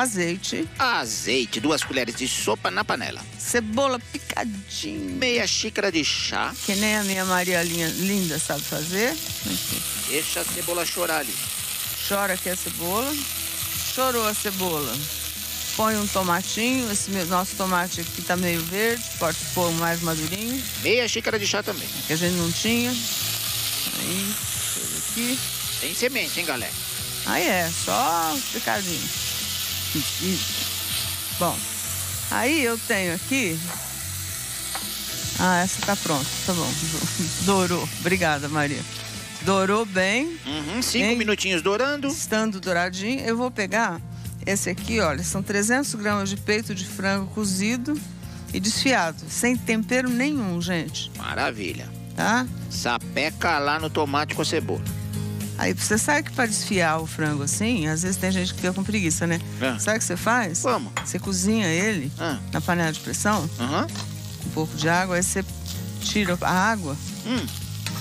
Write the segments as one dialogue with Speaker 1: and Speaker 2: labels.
Speaker 1: azeite,
Speaker 2: Azeite, duas colheres de sopa na panela.
Speaker 1: cebola picadinha,
Speaker 2: Meia xícara de chá.
Speaker 1: que nem a minha Maria linha- linda sabe fazer. Aqui.
Speaker 2: Deixa a cebola chorar ali.
Speaker 1: Chora aqui a cebola. Chorou a cebola. Põe um tomatinho, esse nosso tomate aqui tá meio verde, pode pôr mais madurinho,
Speaker 2: Meia xícara de chá também.
Speaker 1: que a gente não tinha. Aí, aqui.
Speaker 2: Tem semente, hein, galera?
Speaker 1: Aí é, só picadinho. Bom, aí eu tenho aqui. Ah, essa tá pronta, tá bom. Dourou. Obrigada, Maria. Dourou bem,
Speaker 2: Uhum, cinco
Speaker 1: Hein?
Speaker 2: minutinhos dourando.
Speaker 1: estando douradinho. Eu vou pegar esse aqui, olha, são 300 gramas de peito de frango cozido e desfiado, sem tempero nenhum, gente,
Speaker 2: Maravilha.
Speaker 1: tá?
Speaker 2: Sapeca lá no tomate com a cebola.
Speaker 1: Aí você sabe que para desfiar o frango assim, às vezes tem gente que fica com preguiça, né?
Speaker 2: É.
Speaker 1: Sabe o que você faz?
Speaker 2: Vamos.
Speaker 1: Você cozinha ele
Speaker 2: Ah,
Speaker 1: na panela de pressão,
Speaker 2: Aham.
Speaker 1: com um pouco de água, aí você tira a água
Speaker 2: Hum.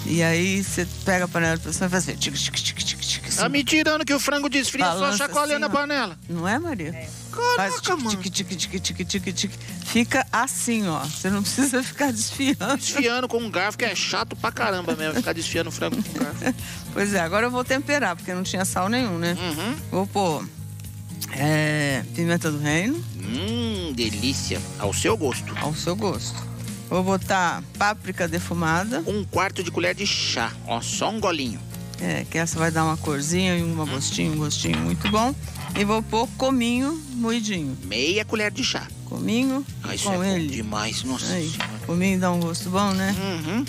Speaker 1: e aí você pega a panela de pressão e faz assim, tic, tic, tic, tic, tic, assim.
Speaker 2: Tá me tirando que o frango desfria só
Speaker 1: Balança
Speaker 2: chacoalhando
Speaker 1: assim,
Speaker 2: a panela.
Speaker 1: Não é, Maria? Faz
Speaker 2: Caraca, mano.
Speaker 1: tic, tic, tic, tic, tic, tic, Fica assim, ó. Você não precisa ficar desfiando.
Speaker 2: Desfiando com um garfo, que é chato pra caramba mesmo, ficar desfiando frango com garfo.
Speaker 1: Pois é, agora eu vou temperar, porque não tinha sal nenhum, né?
Speaker 2: Uhum.
Speaker 1: Vou pôr é, pimenta do reino,
Speaker 2: Hum, delícia. Ao seu gosto.
Speaker 1: ao seu gosto. Vou botar páprica defumada,
Speaker 2: Um quarto de colher de chá. Ó, só um golinho.
Speaker 1: é, que essa vai dar uma corzinha e um gostinho, um gostinho muito bom. E vou pôr cominho moidinho.
Speaker 2: Meia colher de chá.
Speaker 1: Cominho
Speaker 2: Ah, isso
Speaker 1: com
Speaker 2: é
Speaker 1: ele.
Speaker 2: demais. Nossa
Speaker 1: Aí,
Speaker 2: senhora.
Speaker 1: cominho dá um gosto bom, né?
Speaker 2: Uhum.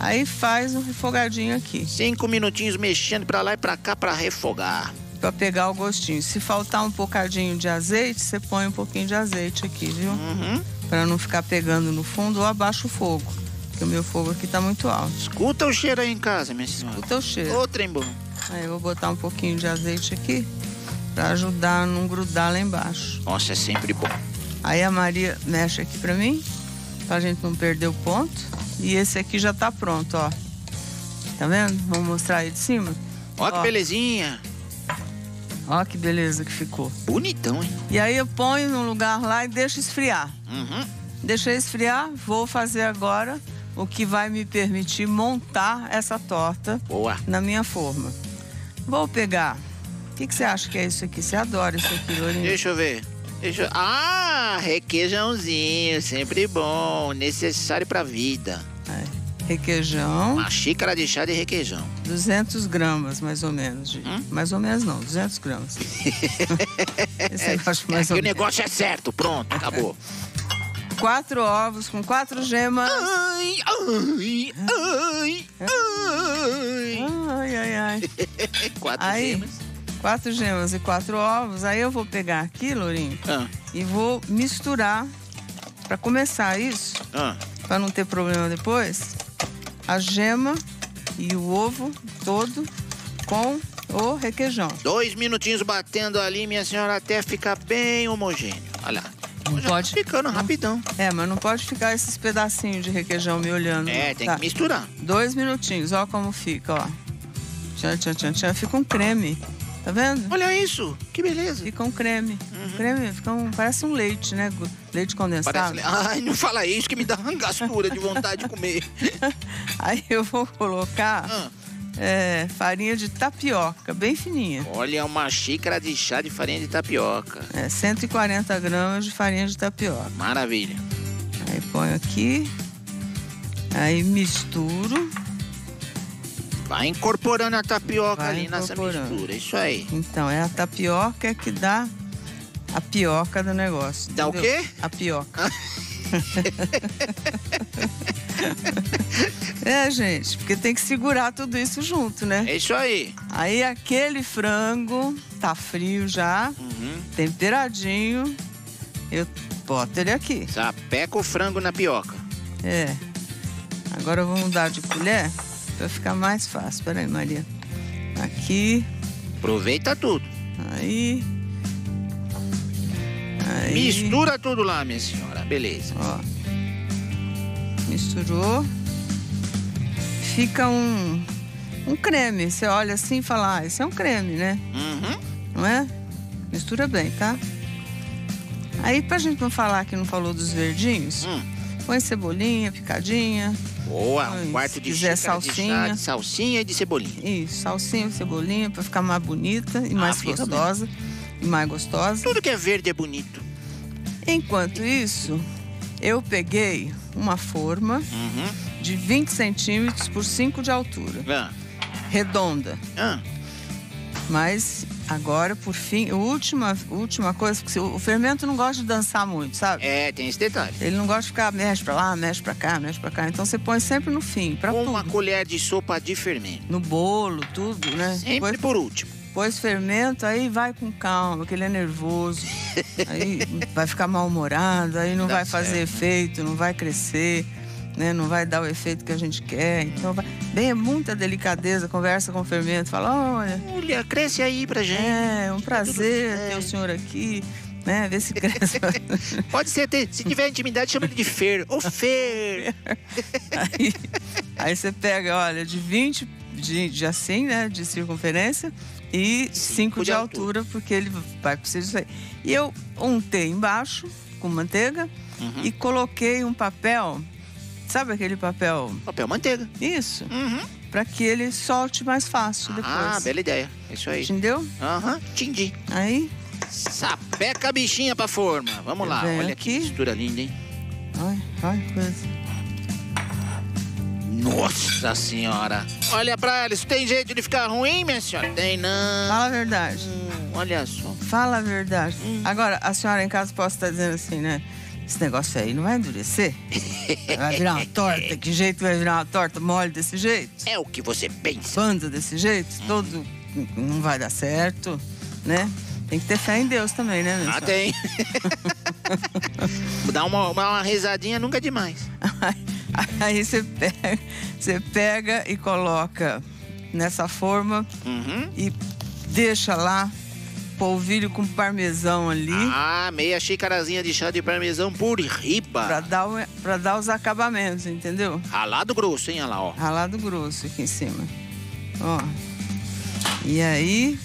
Speaker 1: Aí faz um refogadinho aqui,
Speaker 2: Cinco minutinhos mexendo pra lá e pra cá pra refogar.
Speaker 1: pra pegar o gostinho. Se faltar um bocadinho de azeite, você põe um pouquinho de azeite aqui, viu?
Speaker 2: Uhum.
Speaker 1: Pra não ficar pegando no fundo ou abaixa o fogo. Porque o meu fogo aqui tá muito alto.
Speaker 2: Escuta o cheiro aí em casa, minha senhora.
Speaker 1: O teu cheiro.
Speaker 2: Ô, trem bom.
Speaker 1: Aí eu vou botar um pouquinho de azeite aqui pra ajudar a não grudar lá embaixo.
Speaker 2: Nossa, é sempre bom.
Speaker 1: Aí a Maria mexe aqui pra mim, pra gente não perder o ponto. E esse aqui já tá pronto, ó. Tá vendo? Vamos mostrar aí de cima?
Speaker 2: Ó que belezinha.
Speaker 1: Ó que beleza que ficou.
Speaker 2: Bonitão, hein?
Speaker 1: E aí eu ponho num lugar lá e deixo esfriar.
Speaker 2: Uhum.
Speaker 1: Deixei esfriar, vou fazer agora o que vai me permitir montar essa torta
Speaker 2: Boa.
Speaker 1: na minha forma. Vou pegar. O que, que você acha que é isso aqui? Você adora isso aqui, Lourinho?
Speaker 2: Deixa eu ver. Deixa eu... Ah, requeijãozinho. Sempre bom. Necessário pra vida.
Speaker 1: É. Requeijão,
Speaker 2: Uma xícara de chá de requeijão.
Speaker 1: 200 gramas mais ou menos. de-
Speaker 2: Hum?
Speaker 1: Mais ou menos não, 200 gramas. Esse negócio
Speaker 2: É
Speaker 1: mais
Speaker 2: que
Speaker 1: ou
Speaker 2: o
Speaker 1: menos.
Speaker 2: negócio é certo. Pronto, acabou.
Speaker 1: Quatro ovos com quatro gemas.
Speaker 2: Ai, ai, ai, ai.
Speaker 1: Ai, ai, ai.
Speaker 2: Quatro
Speaker 1: Aí,
Speaker 2: gemas.
Speaker 1: Quatro gemas e quatro ovos. Aí eu vou pegar aqui, Lourinho,
Speaker 2: Ah,
Speaker 1: e vou misturar. Para começar isso,
Speaker 2: ah.
Speaker 1: para não ter problema depois, a gema e o ovo todo com o requeijão.
Speaker 2: Dois minutinhos batendo ali, minha senhora, até ficar bem homogêneo. Olha lá.
Speaker 1: Não
Speaker 2: Já
Speaker 1: pode-
Speaker 2: tá ficando rapidão.
Speaker 1: É, mas não pode ficar esses pedacinhos de requeijão me olhando.
Speaker 2: É,
Speaker 1: não.
Speaker 2: tem
Speaker 1: Tá.
Speaker 2: que misturar.
Speaker 1: Dois minutinhos, ó como fica, ó. Tchan, tchan, tchan, tchan. Fica um creme. Tá vendo?
Speaker 2: Olha isso, que beleza.
Speaker 1: Fica um creme. Creme, fica um, parece um leite, né? Leite condensado.
Speaker 2: Parece... Ai, não fala isso que me dá uma gastura de vontade de comer.
Speaker 1: Aí eu vou colocar
Speaker 2: Ah,
Speaker 1: é, farinha de tapioca, bem fininha.
Speaker 2: olha, uma xícara de chá de farinha de tapioca.
Speaker 1: É, 140 gramas de farinha de tapioca.
Speaker 2: Maravilha.
Speaker 1: Aí ponho aqui. Aí misturo.
Speaker 2: Vai incorporando a tapioca
Speaker 1: Vai
Speaker 2: ali nessa mistura. Isso aí.
Speaker 1: Então, é a tapioca que dá a pioca do negócio.
Speaker 2: Dá o
Speaker 1: entendeu?
Speaker 2: quê?
Speaker 1: A pioca. é, gente, porque tem que segurar tudo isso junto, né?
Speaker 2: É isso aí.
Speaker 1: Aí aquele frango tá frio já,
Speaker 2: Uhum.
Speaker 1: temperadinho. Eu boto ele aqui.
Speaker 2: Sapeca o frango na pioca.
Speaker 1: É. Agora vou mudar de colher pra ficar mais fácil. Peraí, Maria. Aqui,
Speaker 2: Aproveita tudo.
Speaker 1: aí. Aí.
Speaker 2: Mistura tudo lá, minha senhora. Beleza.
Speaker 1: Ó. Misturou. Fica um, um creme. Você olha assim e fala, ah, esse é um creme, né?
Speaker 2: Uhum.
Speaker 1: Não é? Mistura bem, tá? Aí, pra gente não falar que não falou dos verdinhos,
Speaker 2: Hum.
Speaker 1: põe cebolinha, picadinha.
Speaker 2: Boa, um quarto de
Speaker 1: quiser
Speaker 2: xícara de chá
Speaker 1: salsinha.
Speaker 2: de salsinha e de cebolinha.
Speaker 1: Isso, salsinha, cebolinha, pra ficar mais bonita e mais
Speaker 2: Ah, fica
Speaker 1: gostosa. E mais gostosa.
Speaker 2: Tudo que é verde é bonito.
Speaker 1: Enquanto isso, eu peguei uma forma
Speaker 2: Uhum.
Speaker 1: de 20 centímetros por 5 de altura,
Speaker 2: Ah,
Speaker 1: redonda.
Speaker 2: ah,
Speaker 1: Mas agora, por fim, última, última coisa, porque o fermento não gosta de dançar muito, sabe?
Speaker 2: é, tem esse detalhe.
Speaker 1: Ele não gosta de ficar mexe pra lá, mexe pra cá, mexe pra cá. Então você põe sempre no fim, pra
Speaker 2: Uma
Speaker 1: tudo.
Speaker 2: colher de sopa de fermento.
Speaker 1: No bolo, tudo, né?
Speaker 2: Sempre
Speaker 1: Põe-
Speaker 2: por último.
Speaker 1: Pôs fermento, aí vai com calma, que ele é nervoso. aí vai ficar mal-humorado, aí não
Speaker 2: Dá
Speaker 1: vai fazer
Speaker 2: certo.
Speaker 1: efeito, não vai crescer, né? Não vai dar o efeito que a gente quer. Então, vai... bem, é muita delicadeza, conversa com o fermento, fala, olha,
Speaker 2: Olha, cresce aí pra gente.
Speaker 1: é um prazer
Speaker 2: Tudo
Speaker 1: ter o senhor aqui, né? Ver se cresce.
Speaker 2: Pode ser, se tiver intimidade, chama ele de Fer. Ô, Fer!
Speaker 1: aí, aí você pega, olha, de 20 de, de assim, né? De circunferência e 5 de,
Speaker 2: de
Speaker 1: altura, porque ele vai precisar disso aí. E eu untei embaixo com manteiga
Speaker 2: Uhum.
Speaker 1: e coloquei um papel, sabe aquele papel?
Speaker 2: Papel manteiga.
Speaker 1: Isso,
Speaker 2: Uhum.
Speaker 1: para que ele solte mais fácil depois.
Speaker 2: Ah, bela ideia. Isso aí.
Speaker 1: Entendeu?
Speaker 2: Aham, entendi.
Speaker 1: Aí,
Speaker 2: Sapeca a bichinha pra forma. Vamos lá.
Speaker 1: Vem
Speaker 2: Olha que
Speaker 1: aqui.
Speaker 2: mistura linda, hein?
Speaker 1: ai, ai, coisa.
Speaker 2: Nossa senhora. Olha pra ela, isso tem jeito de ficar ruim, minha senhora? Tem não.
Speaker 1: Fala a verdade.
Speaker 2: Hum, olha só.
Speaker 1: Fala a verdade.
Speaker 2: Hum.
Speaker 1: Agora, a senhora em casa pode estar dizendo assim, né? Esse negócio aí não vai endurecer? Vai virar uma torta? Que jeito vai virar uma torta mole desse jeito?
Speaker 2: É o que você pensa.
Speaker 1: Banda desse jeito? Todo. Não vai dar certo, né? Tem que ter fé em Deus também, né,
Speaker 2: Ah, tem. Dar uma, uma, uma risadinha nunca é demais.
Speaker 1: Aí você pega, você pega e coloca nessa forma
Speaker 2: Uhum.
Speaker 1: e deixa lá polvilho com parmesão ali.
Speaker 2: Ah, meia xícarazinha de chá de parmesão por
Speaker 1: Pra
Speaker 2: riba.
Speaker 1: dar, o- pra dar os acabamentos, entendeu?
Speaker 2: Ralado grosso, hein? Olha lá, ó.
Speaker 1: Ralado grosso aqui em cima. Ó. E aí,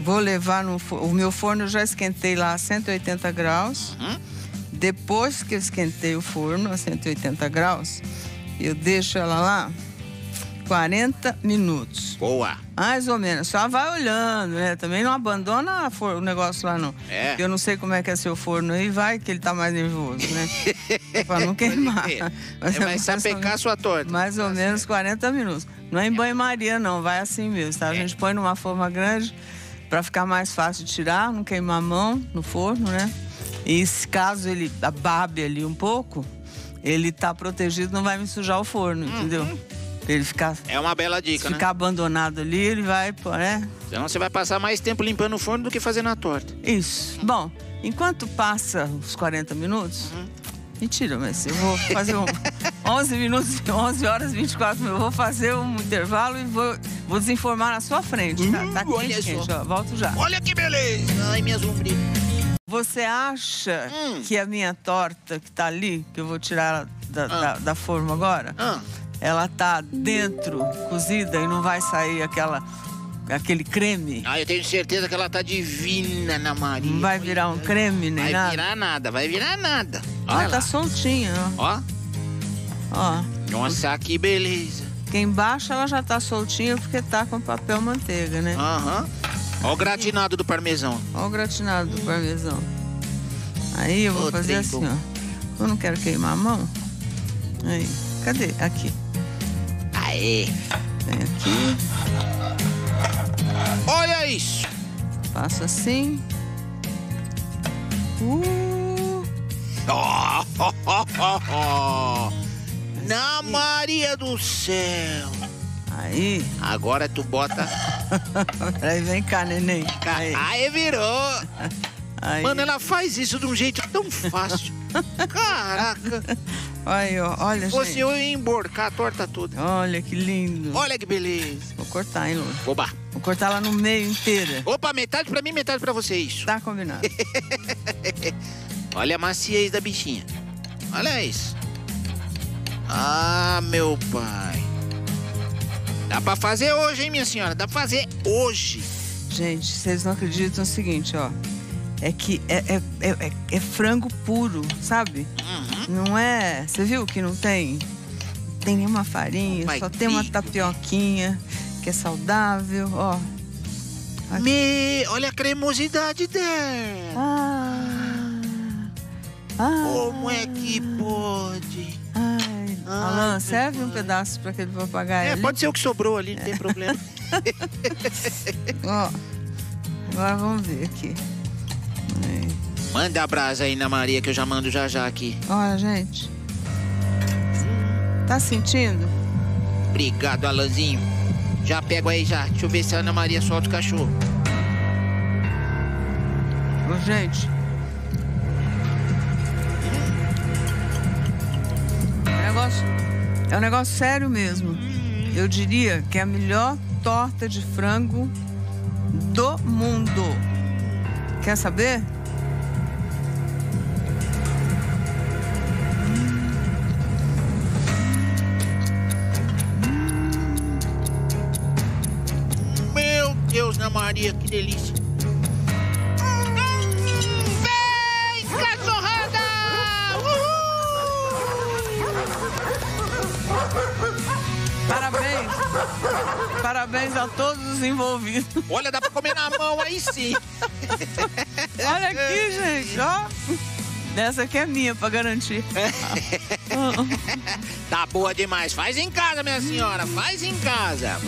Speaker 1: vou levar no forno. O meu forno eu já esquentei lá a 180 graus.
Speaker 2: Uhum.
Speaker 1: Depois que eu esquentei o forno a 180 graus, eu deixo ela lá 40 minutos.
Speaker 2: Boa.
Speaker 1: Mais ou menos. Só vai olhando, né? Também não abandona o negócio lá, não.
Speaker 2: É.
Speaker 1: Porque Eu não sei como é que é seu forno aí, vai que ele tá mais nervoso, né? pra não queimar.
Speaker 2: É,
Speaker 1: Mas é ou
Speaker 2: sapecar sua torta.
Speaker 1: mais ou menos 40 minutos. Não é em banho-maria, não. Vai assim mesmo, tá? A gente põe numa forma grande para ficar mais fácil de tirar, não queimar a mão no forno, né? E se caso ele ababe ali um pouco, ele tá protegido, não vai me sujar o forno, entendeu? Ele ficar,
Speaker 2: É uma bela
Speaker 1: se
Speaker 2: dica, né?
Speaker 1: ficar abandonado ali, ele vai, pô, né?
Speaker 2: Senão você vai passar mais tempo limpando o forno do que fazendo a torta.
Speaker 1: Isso. Bom, enquanto passa os 40 minutos,
Speaker 2: Uhum.
Speaker 1: mentira, mas eu vou fazer um 11 minutos, 11 horas e 24 minutos. Eu vou fazer um intervalo e vou, vou desinformar na sua frente. Tá, tá
Speaker 2: Uh, olha
Speaker 1: quente,
Speaker 2: só.
Speaker 1: Volto já.
Speaker 2: Olha que beleza! Ai, minhas lombrigas.
Speaker 1: Você acha
Speaker 2: Hum.
Speaker 1: que a minha torta que tá ali, que eu vou tirar da, da, da forma agora,
Speaker 2: Ah,
Speaker 1: ela tá dentro, cozida e não vai sair aquela, aquele creme?
Speaker 2: ah, eu tenho certeza que ela tá divina na Maria.
Speaker 1: Não vai virar um creme nem
Speaker 2: Vai
Speaker 1: nada?
Speaker 2: virar nada, vai virar nada. Olha
Speaker 1: tá
Speaker 2: lá.
Speaker 1: soltinha, ó.
Speaker 2: Ó,
Speaker 1: ó.
Speaker 2: nossa, que beleza.
Speaker 1: Porque embaixo ela já tá soltinha porque tá com papel manteiga, né?
Speaker 2: Aham. Ó o gratinado do parmesão.
Speaker 1: Olha o gratinado do parmesão. Aí eu vou
Speaker 2: Ô,
Speaker 1: fazer assim, ó. Eu não quero queimar a mão. Aí. Cadê? Aqui.
Speaker 2: Aê.
Speaker 1: Vem aqui.
Speaker 2: Olha isso.
Speaker 1: Passo assim. Uh!
Speaker 2: Na Maria do céu.
Speaker 1: Aí.
Speaker 2: Agora tu bota.
Speaker 1: Peraí, vem cá, neném. Aí.
Speaker 2: Aí virou.
Speaker 1: aí.
Speaker 2: Mano, ela faz isso de um jeito tão fácil. Caraca.
Speaker 1: Aí, ó. Olha,
Speaker 2: Se fosse
Speaker 1: gente.
Speaker 2: eu, eu ia emborcar a torta toda.
Speaker 1: Olha que lindo.
Speaker 2: Olha que beleza.
Speaker 1: Vou cortar, hein, Lu?
Speaker 2: Oba.
Speaker 1: Vou cortar ela no meio inteira.
Speaker 2: Opa, metade pra mim, metade pra você, isso.
Speaker 1: Tá combinado.
Speaker 2: Olha a maciez da bichinha. Olha isso. Ah, meu pai. Dá pra fazer hoje, hein, minha senhora? Dá pra fazer hoje.
Speaker 1: Gente, vocês não acreditam o seguinte, ó. É que é, é, é, é frango puro, sabe?
Speaker 2: Uhum.
Speaker 1: Não é. Você viu que não tem? Tem nenhuma farinha, só tem uma tapioquinha que é saudável, ó. Aqui.
Speaker 2: Me... Olha a cremosidade dela.
Speaker 1: Ah, ah,
Speaker 2: Como é que pode?
Speaker 1: Ai,
Speaker 2: Ah,
Speaker 1: Alan, serve um pedaço para aquele papagaio
Speaker 2: É,
Speaker 1: ali.
Speaker 2: pode ser o que sobrou ali, não tem problema.
Speaker 1: Ó, agora vamos ver aqui. Aí.
Speaker 2: Manda brasa aí na Maria que eu já mando já já aqui.
Speaker 1: Olha, gente. Tá sentindo?
Speaker 2: Obrigado, Alanzinho. Já pego aí já. Deixa eu ver se a Ana Maria solta o cachorro.
Speaker 1: Ô, gente. É um negócio, é um negócio sério mesmo. Eu diria que é a melhor torta de frango do mundo. Quer saber?
Speaker 2: Meu Deus, Ana Maria, que delícia.
Speaker 1: Parabéns a todos os envolvidos.
Speaker 2: Olha, dá pra comer na mão aí sim.
Speaker 1: Olha aqui, gente, ó. Essa aqui é minha pra garantir.
Speaker 2: Tá boa demais. Faz em casa, minha senhora. Faz em casa.